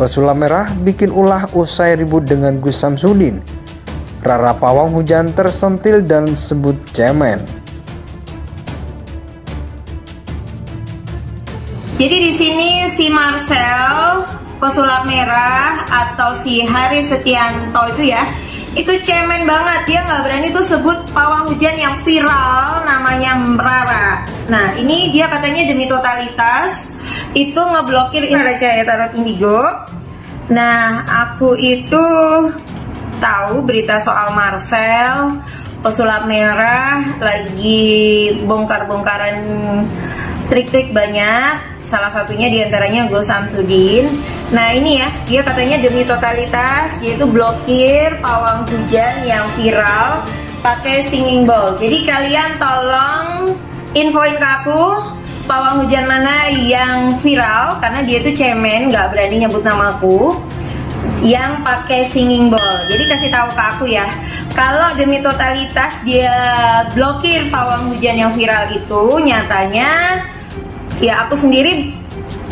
Pesulap merah bikin ulah usai ribut dengan Gus Samsudin. Rara pawang hujan tersentil dan sebut cemen. Jadi di sini si Marcel pesulap merah atau si Hari Setianto itu ya itu cemen banget dia nggak berani tuh sebut pawang hujan yang viral namanya Rara. Nah ini dia katanya demi totalitas itu ngeblokir Raja Tarot Indigo. Nah aku itu tahu berita soal Marcel pesulap merah lagi bongkar-bongkaran trik-trik banyak salah satunya di antaranya Go Samsudin. Nah ini ya, dia katanya demi totalitas, yaitu blokir pawang hujan yang viral pakai singing bowl. Jadi kalian tolong infoin ke aku pawang hujan mana yang viral karena dia tuh cemen, nggak berani nyebut namaku yang pakai singing bowl. Jadi kasih tahu ke aku ya. Kalau demi totalitas dia blokir pawang hujan yang viral itu nyatanya ya aku sendiri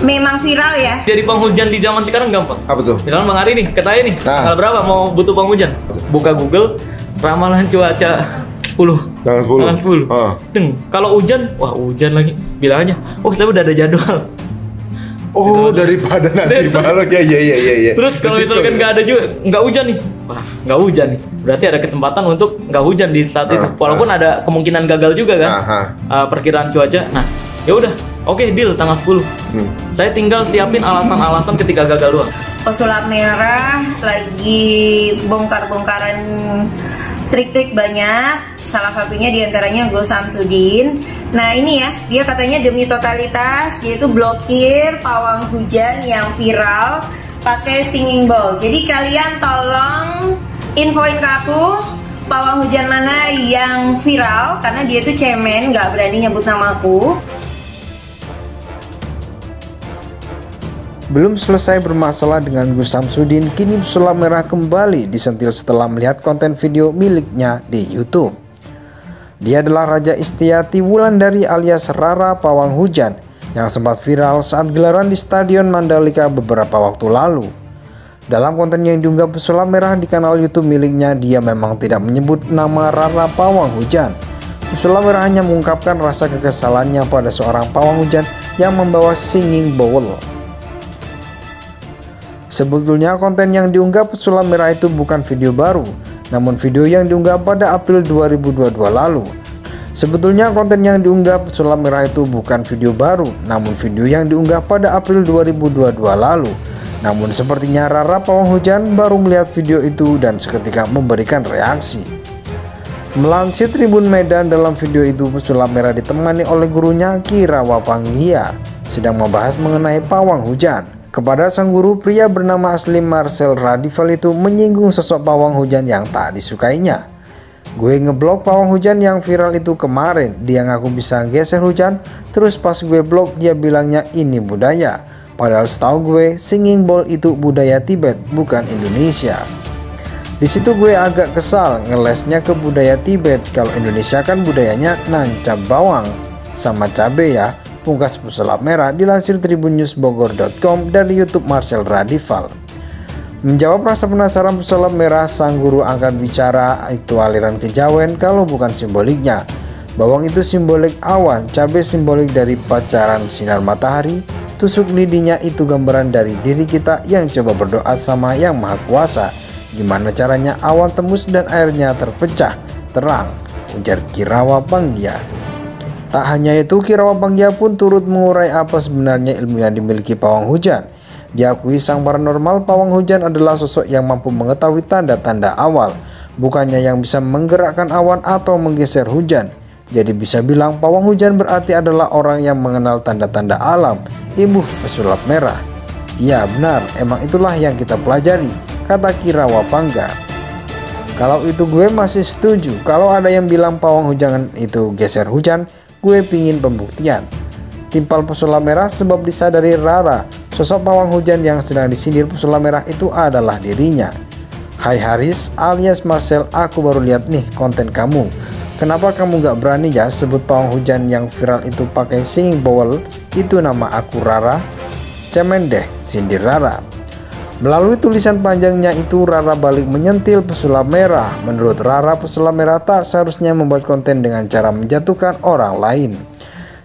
memang viral ya. Jadi penghujan di zaman sekarang gampang. Apa tuh? Misalnya Bang Ari nih, ke saya nih, Nah. tanggal berapa mau butuh penghujan? Buka Google, ramalan cuaca 10. Tanggal 10. Tanggal 10. Ah. Deng, kalau hujan, wah hujan lagi. Bilang aja, oh saya udah ada jadwal. Oh, daripada nanti balok ya, ya, ya, ya, ya. Terus kalau misalkan nggak ada juga, nggak hujan nih, wah nggak hujan nih. Berarti ada kesempatan untuk nggak hujan di saat itu. Ah, Walaupun ada kemungkinan gagal juga kan, uh, perkiraan cuaca. Nah, ya udah, oke deal tanggal 10. Hmm. Saya tinggal siapin alasan-alasan ketika gagal doang. Pesulap merah lagi bongkar-bongkaran trik-trik banyak. Salah satunya di antaranya Go Samsudin. Nah ini ya, dia katanya demi totalitas, yaitu blokir pawang hujan yang viral pakai singing bowl. Jadi kalian tolong infoin ke aku pawang hujan mana yang viral karena dia tuh cemen, nggak berani nyebut namaku. Belum selesai bermasalah dengan Gus Samsudin, kini pesulap merah kembali disentil setelah melihat konten video miliknya di YouTube. Dia adalah Raja Istiati Wulandari alias Rara Pawang Hujan yang sempat viral saat gelaran di Stadion Mandalika beberapa waktu lalu. Dalam konten yang diunggah pesulap merah di kanal YouTube miliknya, dia memang tidak menyebut nama Rara Pawang Hujan. Pesulap merah hanya mengungkapkan rasa kekesalannya pada seorang pawang hujan yang membawa singing bowl. Sebetulnya konten yang diunggah pesulap merah itu bukan video baru, namun video yang diunggah pada April 2022 lalu. Sebetulnya konten yang diunggah pesulap merah itu bukan video baru, namun video yang diunggah pada April 2022 lalu. Namun sepertinya Rara Pawang Hujan baru melihat video itu dan seketika memberikan reaksi. Melansir Tribun Medan dalam video itu pesulap merah ditemani oleh gurunya Kirawa Panggia sedang membahas mengenai pawang hujan. Kepada sang guru pria bernama asli Marcel Radival itu menyinggung sosok pawang hujan yang tak disukainya. Gue ngeblok pawang hujan yang viral itu kemarin, dia ngaku bisa geser hujan, terus pas gue blok dia bilangnya ini budaya. Padahal setahu gue, singing bowl itu budaya Tibet, bukan Indonesia. Di situ gue agak kesal ngelesnya ke budaya Tibet. Kalau Indonesia kan budayanya nancap bawang sama cabe ya. Pungkas pesulap merah dilansir tribunnewsbogor.com dari YouTube Marcel Radival. Menjawab rasa penasaran pesulap merah, sang guru angkat bicara itu aliran kejawen kalau bukan simboliknya. Bawang itu simbolik awan, cabai simbolik dari pacaran sinar matahari, tusuk lidinya itu gambaran dari diri kita yang coba berdoa sama yang maha kuasa. Gimana caranya awan tembus dan airnya terpecah, terang, ujar Kirawa Panggia. Tak hanya itu, Kirawa Panggia pun turut mengurai apa sebenarnya ilmu yang dimiliki pawang hujan. Diakui sang paranormal, pawang hujan adalah sosok yang mampu mengetahui tanda-tanda awal, bukannya yang bisa menggerakkan awan atau menggeser hujan. Jadi bisa bilang pawang hujan berarti adalah orang yang mengenal tanda-tanda alam, imbuh pesulap merah. Iya benar, emang itulah yang kita pelajari, kata Kirawa Pangga. Kalau itu gue masih setuju, kalau ada yang bilang pawang hujan itu geser hujan, gue pingin pembuktian. Timpal pesulap merah sebab disadari Rara, sosok pawang hujan yang sedang disindir pesulap merah itu adalah dirinya. Hai Haris alias Marcel, aku baru lihat nih konten kamu. Kenapa kamu gak berani ya sebut pawang hujan yang viral itu pakai singing bowl? Itu nama aku Rara. Cemen deh, sindir Rara. Melalui tulisan panjangnya itu Rara balik menyentil pesulap merah. Menurut Rara pesulap merah tak seharusnya membuat konten dengan cara menjatuhkan orang lain.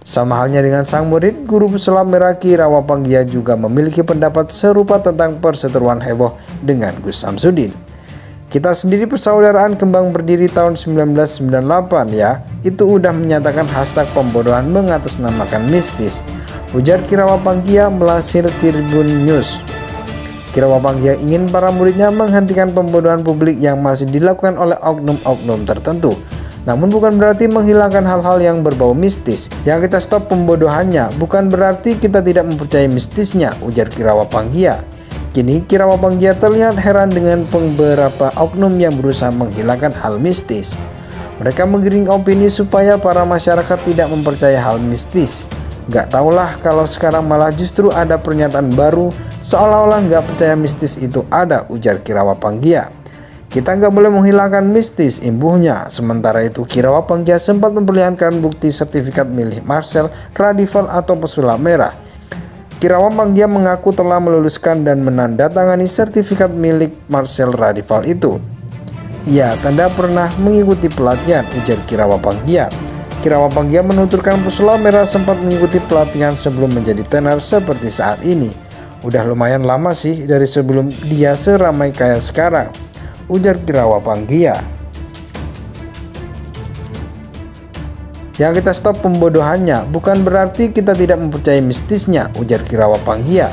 Sama halnya dengan sang murid, guru pesulap merah Kirawa Panggia juga memiliki pendapat serupa tentang perseteruan heboh dengan Gus Samsudin. Kita sendiri persaudaraan kembang berdiri tahun 1998 ya, itu udah menyatakan hashtag pembodohan mengatasnamakan mistis. Ujar Kirawa Panggia melasir Tribun News. Kirawa Panggia ingin para muridnya menghentikan pembodohan publik yang masih dilakukan oleh oknum-oknum tertentu. Namun bukan berarti menghilangkan hal-hal yang berbau mistis. Yang kita stop pembodohannya bukan berarti kita tidak mempercayai mistisnya, ujar Kirawa Panggia. Kini Kirawa Panggia terlihat heran dengan beberapa oknum yang berusaha menghilangkan hal mistis. Mereka menggiring opini supaya para masyarakat tidak mempercayai hal mistis. Gak tahulah kalau sekarang malah justru ada pernyataan baru seolah-olah gak percaya mistis itu ada ujar Kirawa Panggia. Kita nggak boleh menghilangkan mistis imbuhnya. Sementara itu Kirawa Panggia sempat memperlihatkan bukti sertifikat milik Marcel Radival atau pesulap merah. Kirawa Panggia mengaku telah meluluskan dan menandatangani sertifikat milik Marcel Radival itu. Ya, tanda pernah mengikuti pelatihan, ujar Kirawa Panggia. Kirawa Panggia menuturkan pesulap merah sempat mengikuti pelatihan sebelum menjadi tenar seperti saat ini. Udah lumayan lama sih dari sebelum dia seramai kayak sekarang, ujar Kirawa Panggia. Yang kita stop pembodohannya bukan berarti kita tidak mempercayai mistisnya, ujar Kirawa Panggia.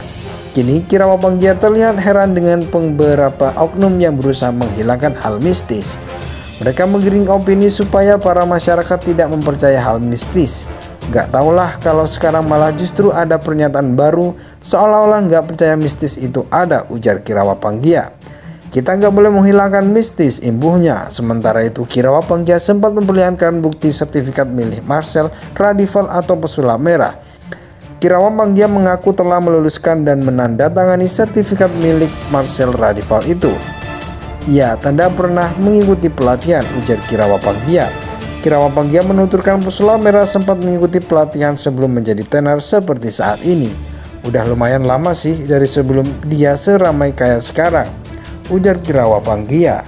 Kini Kirawa Panggia terlihat heran dengan beberapa oknum yang berusaha menghilangkan hal mistis. Mereka menggiring opini supaya para masyarakat tidak mempercaya hal mistis. Gak tahulah kalau sekarang malah justru ada pernyataan baru seolah-olah gak percaya mistis itu ada ujar Kirawa Panggia. Kita nggak boleh menghilangkan mistis imbuhnya. Sementara itu Kirawa Panggia sempat memperlihatkan bukti sertifikat milik Marcel Radival atau pesulap merah. Kirawa Panggia mengaku telah meluluskan dan menandatangani sertifikat milik Marcel Radival itu. Ya, tanda pernah mengikuti pelatihan, ujar Kirawa Panggia. Kirawa Panggia menuturkan pesulap merah sempat mengikuti pelatihan sebelum menjadi tenar seperti saat ini. Udah lumayan lama sih dari sebelum dia seramai kayak sekarang, ujar Kirawa Panggia.